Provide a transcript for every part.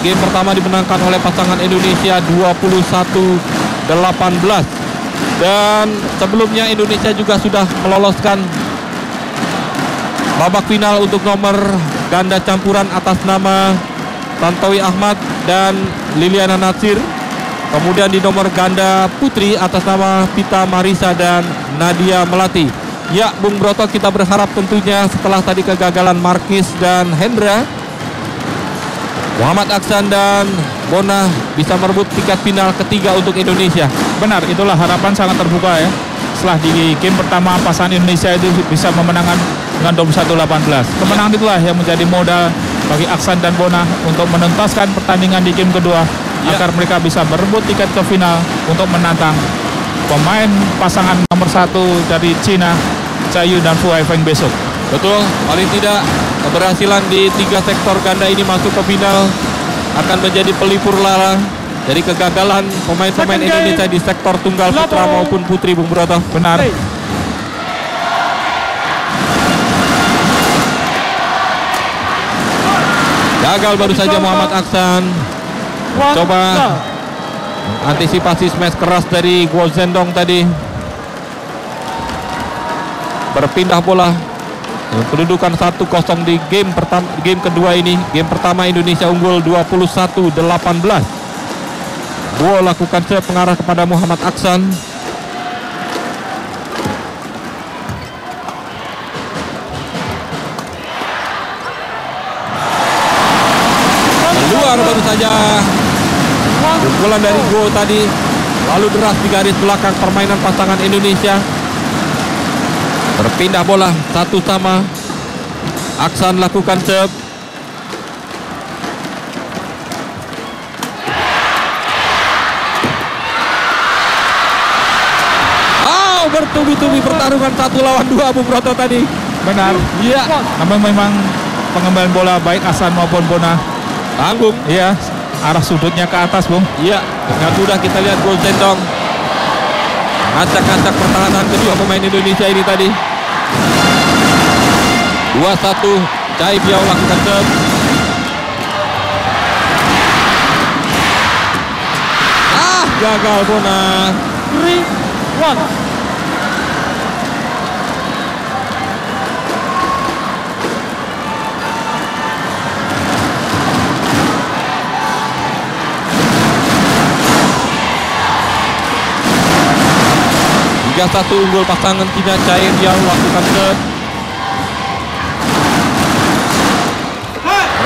Game pertama dimenangkan oleh pasangan Indonesia 21-18. Dan sebelumnya Indonesia juga sudah meloloskan babak final untuk nomor ganda campuran atas nama Tantowi Ahmad dan Liliana Natsir. Kemudian di nomor ganda putri atas nama Pita Marisa dan Nadia Melati. Ya, Bung Broto kita berharap tentunya setelah tadi kegagalan Markis dan Hendra Muhammad Aksan dan Bona bisa merebut tiket final ketiga untuk Indonesia. Benar, itulah harapan sangat terbuka ya. Setelah di game pertama pasangan Indonesia itu bisa memenangkan dengan 21-18. Kemenangan itulah yang menjadi modal bagi Aksan dan Bona untuk menuntaskan pertandingan di game kedua ya. agar mereka bisa merebut tiket ke final untuk menantang pemain pasangan nomor satu dari Cina, Cayu dan Fu Haifeng besok. Betul, paling tidak keberhasilan di tiga sektor ganda ini masuk ke final akan menjadi pelipur lara dari kegagalan pemain-pemain Indonesia di sektor tunggal putra maupun putri Bung Broto. Benar. Gagal baru saja Muhammad Aksan. Coba antisipasi smash keras dari Guo Zhendong tadi. Berpindah bola Kedudukan 1-0 di game pertama game kedua ini. Game pertama Indonesia unggul 21-18. Bo lakukan serve mengarah kepada Muhammad Aksan. Keluar baru saja. Pukulan dari Go tadi lalu deras di garis belakang permainan pasangan Indonesia. Berpindah bola satu sama. Aksan lakukan serve. Oh, bertubi-tubi pertarungan satu lawan dua Bung Broto tadi. Benar. Iya. Namun memang pengembalian bola baik Aksan maupun Bona. Tanggung. Iya. Arah sudutnya ke atas, Bung. Iya. Dengan mudah kita lihat gol Zendong. Ngacak-ngacak pertahanan kedua pemain Indonesia ini tadi. 2-1 Cai Biao lakukan serve. Ah, gagal Bona. 3 1 Tiga satu unggul pasangan Cina Cai Biao lakukan serve.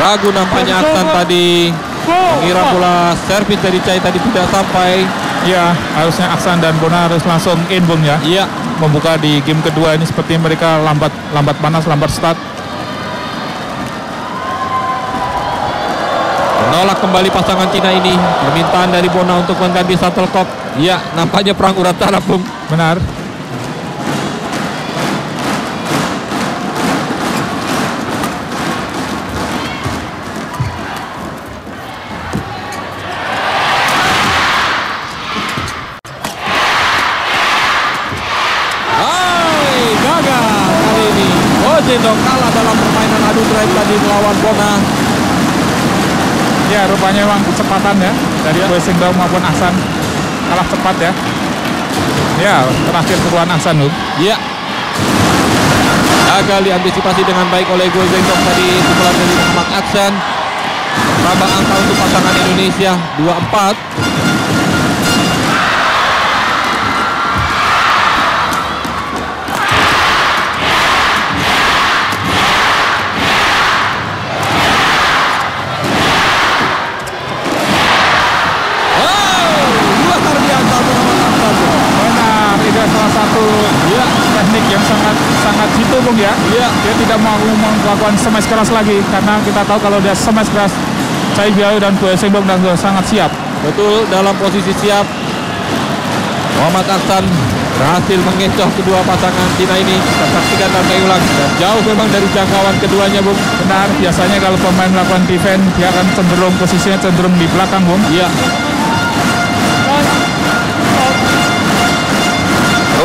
Ragu nampaknya Aksan tadi mengira bola servis dari Cai tadi tidak sampai. Ya, harusnya Aksan dan Bona harus langsung in Bung ya. Iya, Membuka di game kedua ini seperti mereka lambat lambat panas, lambat start. menolak kembali pasangan Cina ini. Permintaan dari Bona untuk mengganti shuttlecock. Iya, nampaknya perang urat saraf, Bung. Benar. Ojendong kalah dalam permainan adu drive tadi melawan Bona. Ya, rupanya memang kecepatan ya dari Ya. Wesingdom maupun Aksan kalah cepat ya. Ya, terakhir keluar Aksan Bung. Iya. Gagal diantisipasi dengan baik oleh Gue tadi pukulan dari Muhammad Aksan. Tambah angka untuk pasangan Indonesia 24. Tidak mau melakukan smash keras lagi karena kita tahu kalau dia smash keras Cai Biao dan Gue Sengdong dan sudah sangat siap. Betul dalam posisi siap. Muhammad Aksan berhasil mengecoh kedua pasangan Cina ini. Kita saksikan dan ulang. Dan jauh memang dari jangkauan keduanya, Bung. Benar, biasanya kalau pemain melakukan defense dia akan cenderung posisinya cenderung di belakang Bung. Iya.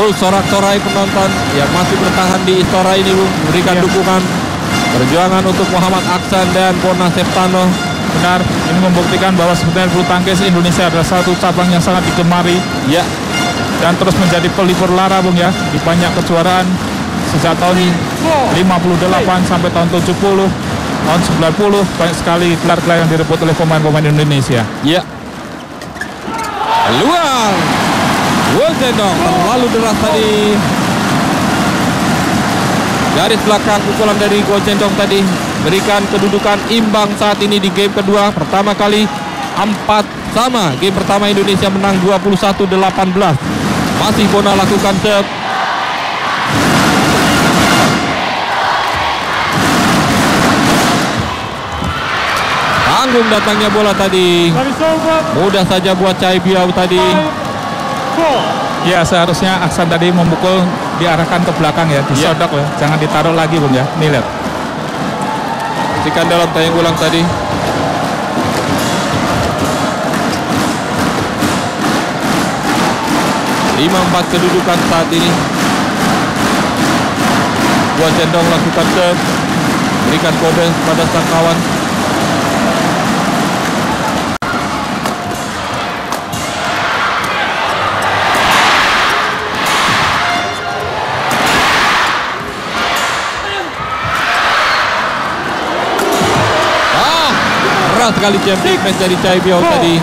Terus sorak-sorai penonton yang masih bertahan di Istora ini, Bung. Berikan Iya. dukungan perjuangan untuk Muhammad Aksan dan Bona Septano. benar. Ini membuktikan bahwa sebenarnya bulu tangkis Indonesia adalah satu cabang yang sangat digemari Ya, dan terus menjadi pelipur lara Bung ya di banyak kejuaraan sejak tahun 58 sampai tahun 70 tahun 90 banyak sekali gelar-gelar yang direbut oleh pemain-pemain Indonesia ya. Luar. Wolzendong terlalu deras tadi. Garis belakang pukulan dari Gojendong tadi berikan kedudukan imbang saat ini di game kedua. Pertama kali empat sama. Game pertama Indonesia menang 21-18. Masih Bona lakukan serve. Tanggung datangnya bola tadi. Mudah saja buat Cai Biau tadi. Ya seharusnya Aksan tadi memukul diarahkan ke belakang ya Ya. disodok ya jangan ditaruh lagi Bung ya nih lihat Saksikan dalam tayang ulang tadi. Lima empat kedudukan saat ini. Buat Cendong lakukan serve. Berikan kode pada sang kawan. Keras sekali champion match dari Chai Biao tadi.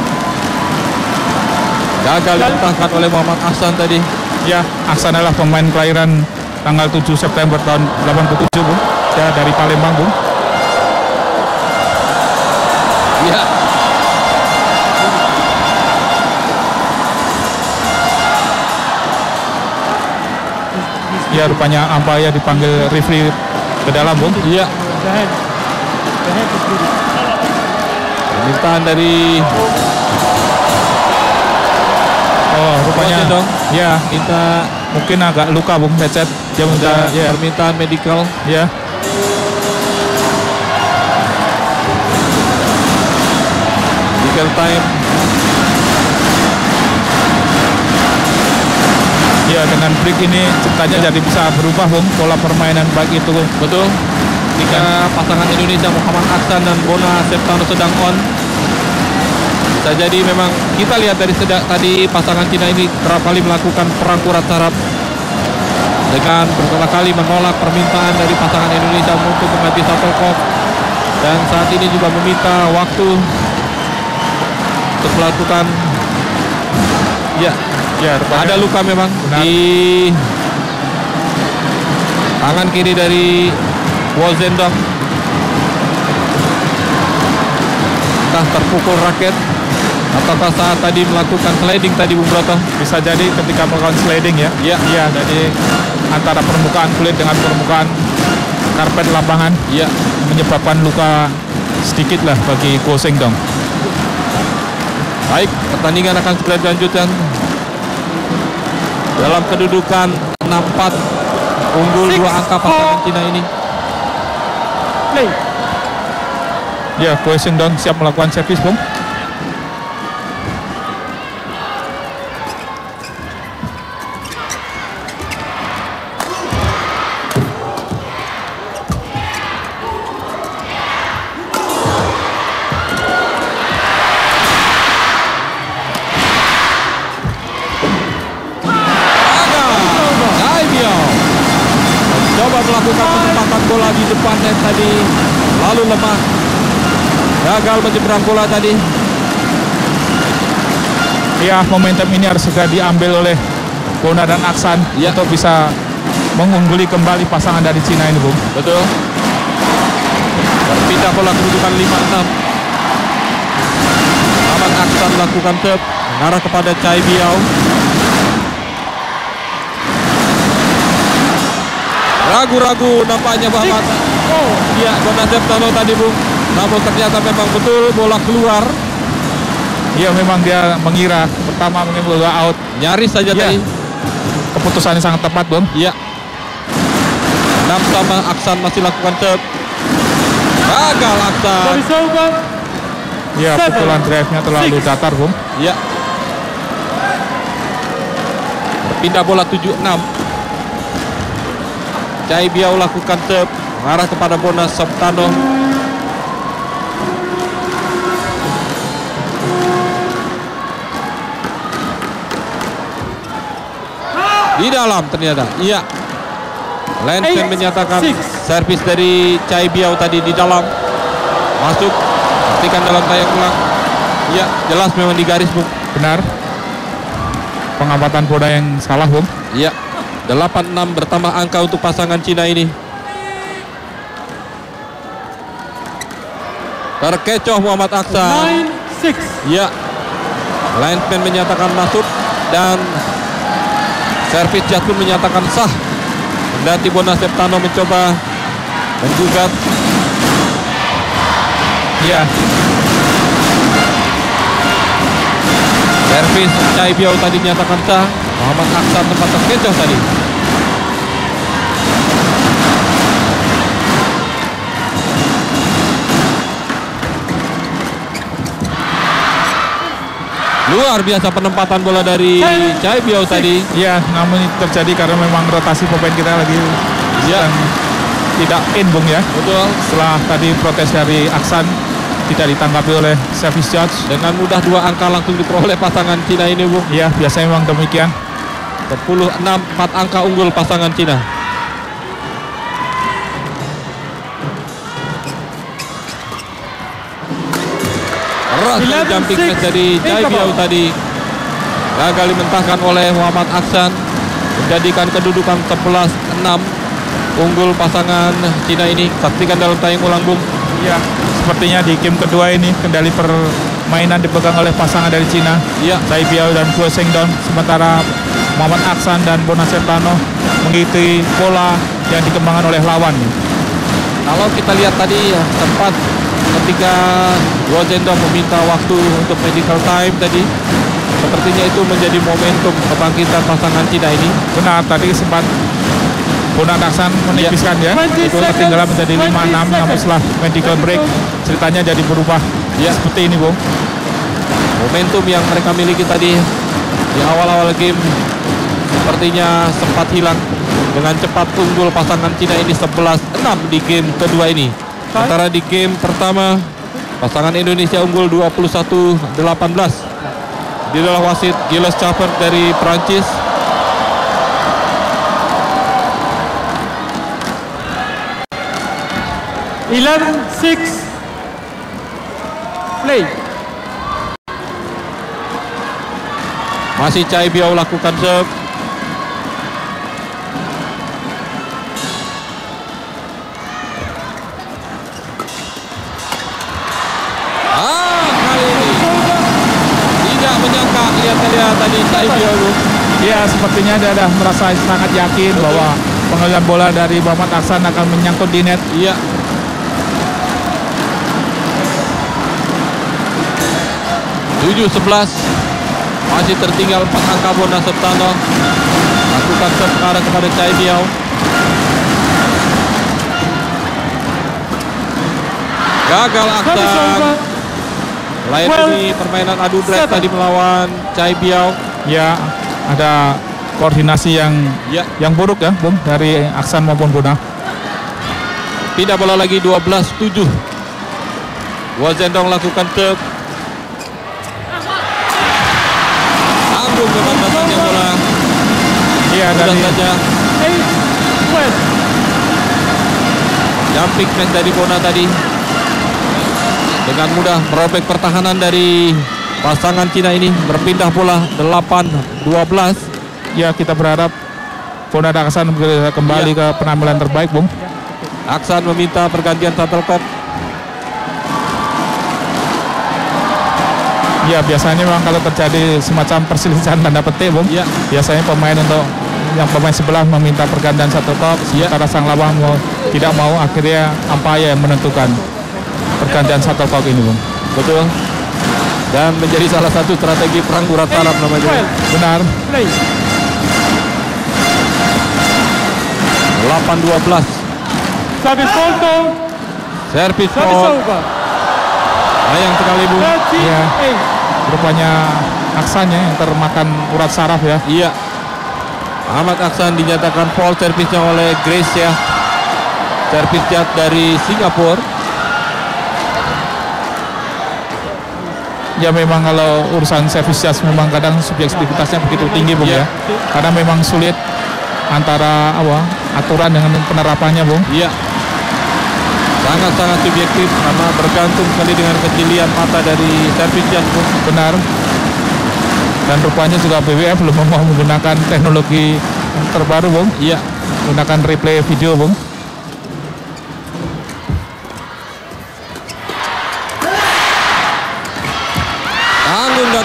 Gagal ditangkap oleh Muhammad Ahsan tadi. ya Aksan adalah pemain kelahiran tanggal 7 September tahun 87 Bung ya dari Palembang Bung Ya. ya rupanya Ampaya dipanggil referee ke dalam Bung Iya. Permintaan dari Oh, rupanya dong. ya minta mungkin agak luka Bung Becet. Dia minta minta ya permintaan medical. ya. Medical time. Ya dengan break ini ceritanya jadi bisa berubah Bung pola permainan baik itu Betul. Jika pasangan Indonesia Muhammad Aksan dan Bona Septano sedang on. Bisa jadi memang kita lihat dari sedak tadi pasangan Cina ini kerap kali melakukan perang kurat sarap dengan beberapa kali menolak permintaan dari pasangan Indonesia untuk mengganti shuttlecock dan saat ini juga meminta waktu untuk melakukan ya ya ada luka memang Benar. di tangan kiri dari Wolzendong. Entah terpukul raket ataukah saat tadi melakukan sliding tadi Bung Broto. bisa jadi ketika melakukan sliding ya. Iya. Iya, jadi antara permukaan kulit dengan permukaan karpet lapangan Iya. menyebabkan luka sedikit lah bagi Ko Seng Dong. Baik, pertandingan akan segera dilanjutkan. Dalam kedudukan 6-4 unggul dua angka pasangan. Cina ini. Play. Ya, Ko Seng Dong siap melakukan servis, Bung. Melakukan kesempatan bola di depan net tadi. Lalu lemah. Gagal menyeberang bola tadi. Ya, momentum ini harus segera diambil oleh Bona dan Aksan Ya. untuk bisa mengungguli kembali pasangan dari Cina ini, Bung. Betul. Berpindah bola kedudukan 5-6 Ahmad Aksan melakukan serve Mengarah kepada Chai Biao Ragu-ragu nampaknya Muhammad Four. Ya, Bona Septano tadi Bung Namun ternyata memang betul bola keluar Ya, memang dia mengira pertama mungkin bola out. Nyaris saja Ya. tadi Keputusannya sangat tepat, Bung. Iya. Enam sama Aksan masih lakukan serve. Gagal Aksan. Ya, pukulan drive-nya terlalu datar, Bung. Iya. Berpindah bola 7-6. Cai Biao lakukan tep mengarah kepada Bona Septano. Di dalam ternyata, iya. Lenten menyatakan servis dari Cai Biao tadi di dalam. Masuk, pastikan dalam tayang ulang. Iya, jelas memang di garis, Bu. Benar. Pengamatan Boda yang salah, Bu. Iya. 86 bertambah angka untuk pasangan Cina ini. Terkecoh Muhammad Aksan. Six. Ya, linesman menyatakan masuk dan servis jatuh menyatakan sah. Kendati Bona Septano mencoba menggugat. Iya. Servis Chai Biao tadi menyatakan sah. Muhammad Aksan tempat terkecoh tadi. Luar biasa penempatan bola dari Chai Biao tadi. Iya, namun terjadi karena memang rotasi pemain kita lagi Ya. tidak in, Bung ya. Betul. Setelah tadi protes dari Aksan tidak ditanggapi oleh service judge. Dengan mudah dua angka langsung diperoleh pasangan Cina ini, Bung. Iya, biasanya memang demikian. 10 6 4 angka unggul pasangan Cina. Eleven, jumping match dari Jai about. tadi. Gagal dimentahkan oleh Muhammad Aksan. Menjadikan kedudukan 11-6 unggul pasangan Cina ini. Saksikan dalam tayang ulang bung. Iya, sepertinya di game kedua ini kendali permainan dipegang oleh pasangan dari Cina. Iya. Tsai Biao dan Guo Sengdon sementara Muhammad Aksan dan Bona Septano mengikuti pola yang dikembangkan oleh lawan. Kalau kita lihat tadi ya, sempat ketika Wozendo meminta waktu untuk medical time tadi sepertinya itu menjadi momentum kebangkitan pasangan Cina ini. Benar, tadi sempat Bona Aksan menipiskan ya. 20 Itu ketinggalan menjadi 5-6 seconds. namun setelah medical break ceritanya jadi berubah Ya. seperti ini, Bung. Momentum yang mereka miliki tadi di awal-awal game sepertinya sempat hilang dengan cepat unggul pasangan Cina ini 11-6 di game kedua ini. Sementara di game pertama pasangan Indonesia unggul 21-18. Di adalah wasit Gilles Chapert dari Prancis. Eleven, six. Play. Masih Chai Biao lakukan serve. Lihat-lihat tadi Chai Biao. Bung. Ya, sepertinya dia sudah merasa sangat yakin bahwa pengalihan bola dari Muhammad Aksan akan menyangkut di net. Iya. Tujuh sebelas masih tertinggal empat angka Bona Septano lakukan ke arah kepada Chai Biao gagal Aksan. Lain Well, ini permainan adu seven. tadi melawan Chai Biao. Ya, ada koordinasi yang ya. yang buruk ya, Bung, dari Aksan maupun Bona. pindah bola lagi 12-7 Wazendong lakukan bola. Iya, dari saja. Jumping match dari Bona tadi dengan mudah merobek pertahanan dari pasangan Cina ini berpindah bola 8-12 ya kita berharap Bona Aksan kembali Iya. ke penampilan terbaik, Bung. Aksan meminta pergantian shuttlecock Ya, biasanya memang kalau terjadi semacam perselisihan tanda petik, Bung. ya Biasanya pemain untuk yang pemain sebelah meminta pergantian satu top, Iya. sementara sang lawan mau tidak mau akhirnya umpire yang menentukan pergantian satu top ini, Bung. betul dan menjadi salah satu strategi perang urat saraf namanya. Benar. Play. 8-12 Service photo. servis Service fault over. sayang sekali Iya. 38. Rupanya Aksannya yang termakan urat saraf ya. iya Ahmad Aksan dinyatakan foul servisnya oleh Grace ya servis jat dari Singapura Ya memang kalau urusan service charge memang kadang subjektivitasnya begitu tinggi Bung Iya. ya. Karena memang sulit antara apa aturan dengan penerapannya Bung. Iya. Sangat-sangat subjektif karena bergantung sekali dengan kecilian mata dari servis jas Bung. Benar. Dan rupanya juga BWF belum mau menggunakan teknologi terbaru Bung. Iya. Menggunakan replay video Bung.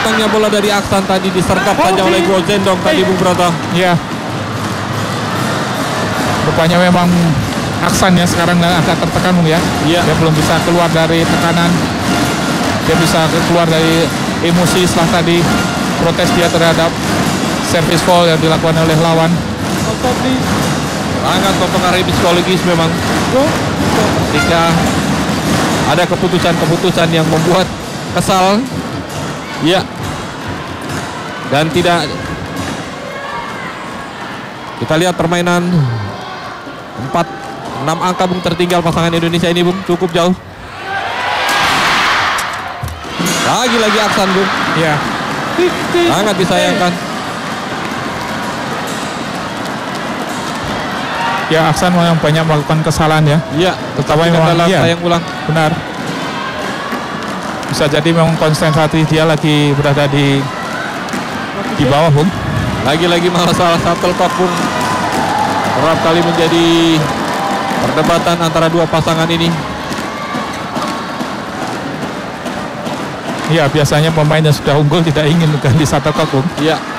Datangnya bola dari Aksan tadi disergap saja oleh Gozendong tadi Bung Broto. Ya. Rupanya memang Aksan ya sekarang agak tertekan ya. Iya. Dia belum bisa keluar dari tekanan. Dia bisa keluar dari emosi setelah tadi protes dia terhadap service foul yang dilakukan oleh lawan. Sangat mempengaruhi psikologis memang. Ketika ada keputusan-keputusan yang membuat kesal. Iya. Dan tidak kita lihat permainan 4 6 angka Bung tertinggal pasangan Indonesia ini Bung cukup jauh. Lagi-lagi Aksan Bung. Ya. Sangat disayangkan. Ya Aksan memang banyak melakukan kesalahan ya. Iya, Terutama tapi memang dalam iya. sayang ulang. Benar. Bisa jadi memang konsentrasi dia lagi berada di di bawah Bung. Lagi-lagi malah salah shuttlecock pun kerap kali menjadi perdebatan antara dua pasangan ini. Ya biasanya pemain yang sudah unggul tidak ingin ganti satu Bung. Iya.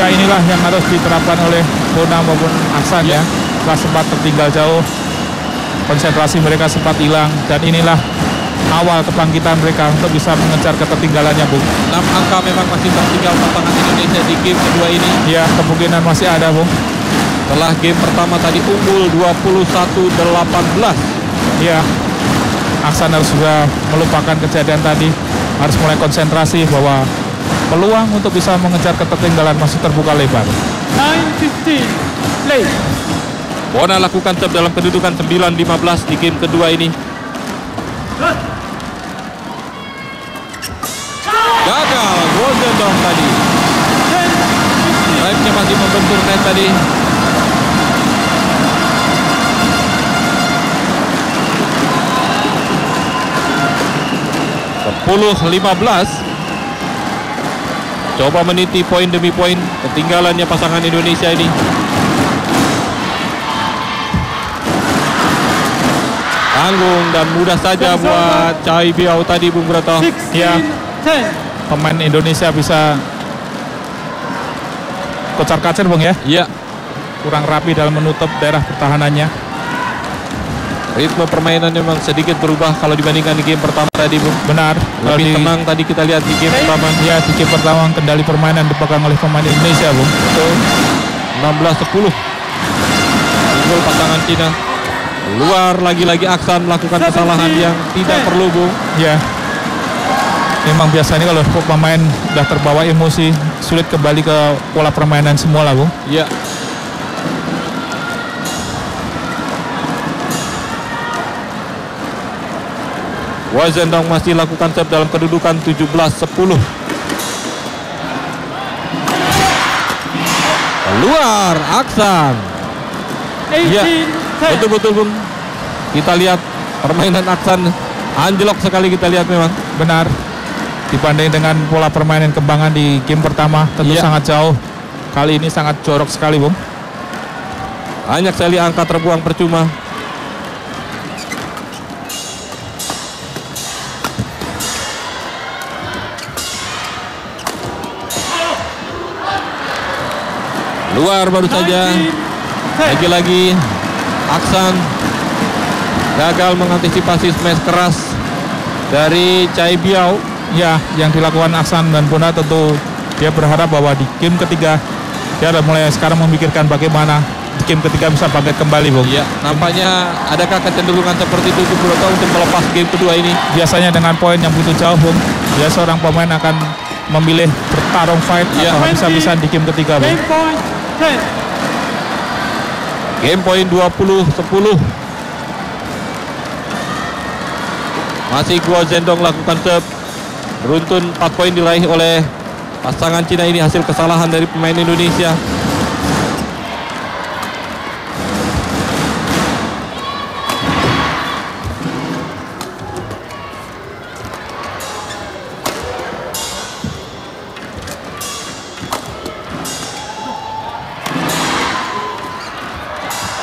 Ya inilah yang harus diterapkan oleh Bona maupun Aksan ya. Setelah sempat tertinggal jauh, konsentrasi mereka sempat hilang dan inilah awal kebangkitan mereka untuk bisa mengejar ketertinggalannya Bung. 6 angka memang masih tertinggal pasangan Indonesia di game kedua ini. Ya kemungkinan masih ada Bung. Setelah game pertama tadi unggul 21-18. Ya Aksan harus sudah melupakan kejadian tadi, harus mulai konsentrasi bahwa peluang untuk bisa mengejar ketertinggalan masih terbuka lebar. 9-15. Play. Bona lakukan serve dalam kedudukan 9-15 di game kedua ini. Gagal, Wozendong tadi. Drive-nya masih membentur net tadi. Sepuluh lima belas. Coba meniti poin demi poin ketinggalannya pasangan Indonesia ini. Tanggung dan mudah saja buat Chai Biao tadi Bung Broto. 16-10. Ya. Pemain Indonesia bisa kocar kacir Bung ya, Iya, kurang rapi dalam menutup daerah pertahanannya. Ritme permainan memang sedikit berubah kalau dibandingkan di game pertama tadi Bung. Benar, Lebih di, tenang tadi kita lihat di game pertama. ya di game pertama kendali permainan dipegang oleh pemain Indonesia Bung. Betul. 16-10. Unggul pasangan Cina. Keluar lagi-lagi Aksan melakukan kesalahan yang tidak perlu Bung. Ya. Memang biasanya kalau pemain sudah terbawa emosi sulit kembali ke pola permainan semula Bung. Iya. Wazendong masih lakukan serve dalam kedudukan 17-10. Keluar Aksan. 18-10. Iya, betul-betul Bung. Kita lihat permainan Aksan anjlok sekali kita lihat memang. Benar. Dibanding dengan pola permainan kembangan di game pertama tentu Iya. sangat jauh. Kali ini sangat jorok sekali Bung. Banyak sekali angka terbuang percuma. Luar baru saja. 19-10. Lagi-lagi Aksan gagal mengantisipasi smash keras dari Chai Biao. Ya, yang dilakukan Aksan dan Bona tentu dia berharap bahwa di game ketiga dia ada mulai sekarang memikirkan bagaimana di game ketiga bisa bangkit kembali Bung. Ya, nampaknya adakah kecenderungan seperti itu Kuroto untuk melepas game kedua ini? Biasanya dengan poin yang begitu jauh Bung, ya seorang pemain akan memilih bertarung fight Ya. atau habis-habisan di game ketiga Bung. Game point 10. Game point 20-10. Masih Guo Zhendong lakukan serve. Beruntun 4 poin diraih oleh pasangan Cina ini hasil kesalahan dari pemain Indonesia.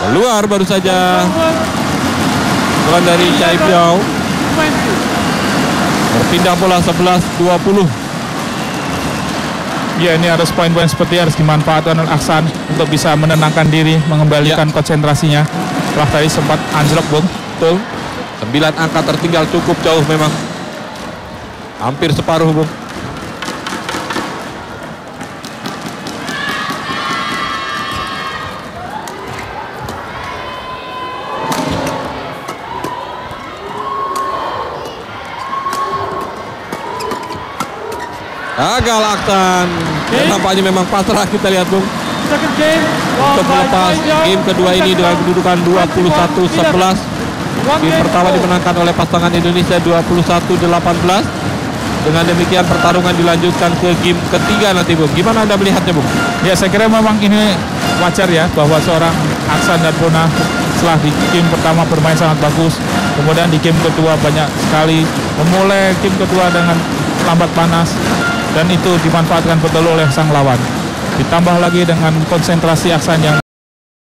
Keluar baru saja bola dari Chai Piao 20. berpindah bola 11-20 Ya ini harus poin-poin seperti harus dimanfaatkan oleh Aksan untuk bisa menenangkan diri, mengembalikan konsentrasinya. Setelah tadi sempat anjlok Bung. betul 9 angka tertinggal cukup jauh memang hampir separuh Bung Gagal Aksan Dan nampaknya memang pasrah kita lihat Bung. Second game. untuk melepas game kedua ini dengan kedudukan 21-11 Game pertama dimenangkan oleh pasangan Indonesia 21-18 Dengan demikian pertarungan dilanjutkan ke game ketiga nanti Bung. Gimana Anda melihatnya Bung? Ya saya kira memang ini wajar ya bahwa seorang Aksan dan Bona setelah di game pertama bermain sangat bagus, kemudian di game kedua banyak sekali memulai game kedua dengan lambat panas dan itu dimanfaatkan betul oleh sang lawan. Ditambah lagi dengan konsentrasi Aksan yang